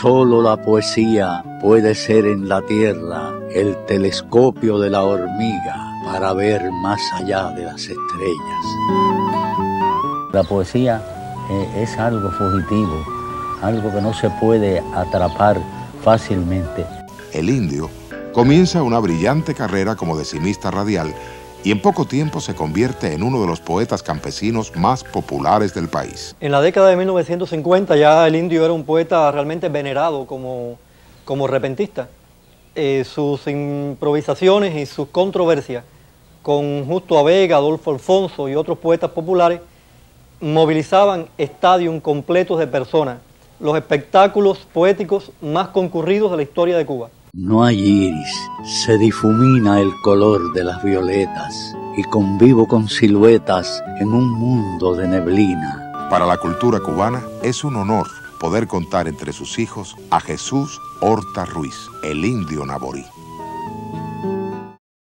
Solo la poesía puede ser en la tierra el telescopio de la hormiga para ver más allá de las estrellas. La poesía eh, es algo fugitivo, algo que no se puede atrapar fácilmente. El indio comienza una brillante carrera como decimista radial y en poco tiempo se convierte en uno de los poetas campesinos más populares del país. En la década de 1950 ya el indio era un poeta realmente venerado como, como repentista. Eh, sus improvisaciones y sus controversias con Justo Avega, Adolfo Alfonso y otros poetas populares movilizaban estadios completos de personas, los espectáculos poéticos más concurridos de la historia de Cuba. No hay iris, se difumina el color de las violetas y convivo con siluetas en un mundo de neblina. Para la cultura cubana es un honor poder contar entre sus hijos a Jesús Horta Ruiz, el indio Naborí.